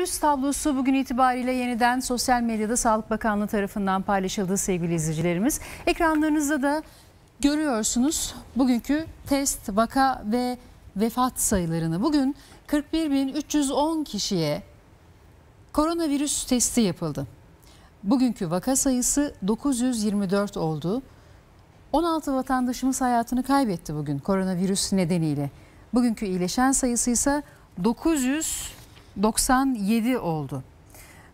Koronavirüs tablosu bugün itibariyle yeniden sosyal medyada Sağlık Bakanlığı tarafından paylaşıldı sevgili izleyicilerimiz. Ekranlarınızda da görüyorsunuz bugünkü test, vaka ve vefat sayılarını. Bugün 41.310 kişiye koronavirüs testi yapıldı. Bugünkü vaka sayısı 924 oldu. 16 vatandaşımız hayatını kaybetti bugün koronavirüs nedeniyle. Bugünkü iyileşen sayısı ise 997 oldu.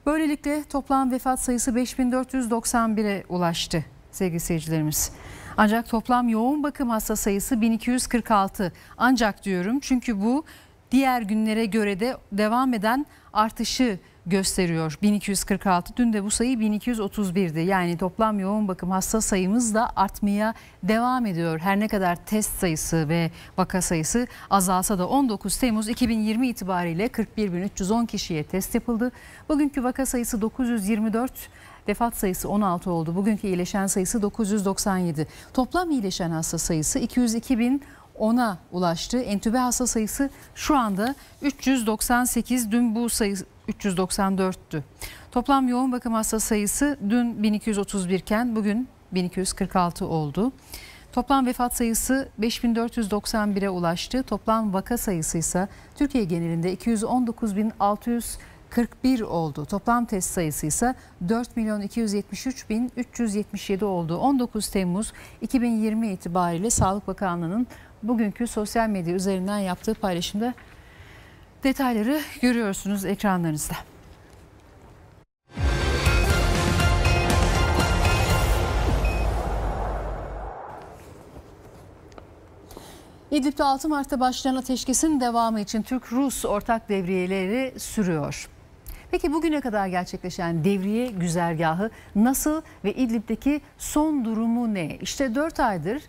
Böylelikle toplam vefat sayısı 5491'e ulaştı sevgili seyircilerimiz. Ancak toplam yoğun bakım hasta sayısı 1246. Ancak diyorum çünkü bu diğer günlere göre de devam eden artışı gösteriyor 1246. Dün de bu sayı 1231'di. Yani toplam yoğun bakım hasta sayımız da artmaya devam ediyor. Her ne kadar test sayısı ve vaka sayısı azalsa da 19 Temmuz 2020 itibariyle 41.310 kişiye test yapıldı. Bugünkü vaka sayısı 924 Vefat sayısı 16 oldu. Bugünkü iyileşen sayısı 997. Toplam iyileşen hasta sayısı 202 bin 10'a ulaştı. Entübe hasta sayısı şu anda 398. Dün bu sayı 394'tü. Toplam yoğun bakım hasta sayısı dün 1231 iken bugün 1246 oldu. Toplam vefat sayısı 5491'e ulaştı. Toplam vaka sayısı ise Türkiye genelinde 219.641 oldu. Toplam test sayısı ise 4 milyon 273 bin 377 oldu. 19 Temmuz 2020 itibariyle Sağlık Bakanlığı'nın bugünkü sosyal medya üzerinden yaptığı paylaşımda detayları görüyorsunuz ekranlarınızda. İdlib'de 6 Mart'ta başlayan ateşkesin devamı için Türk-Rus ortak devriyeleri sürüyor. Peki bugüne kadar gerçekleşen devriye güzergahı nasıl ve İdlib'deki son durumu ne? İşte 4 aydır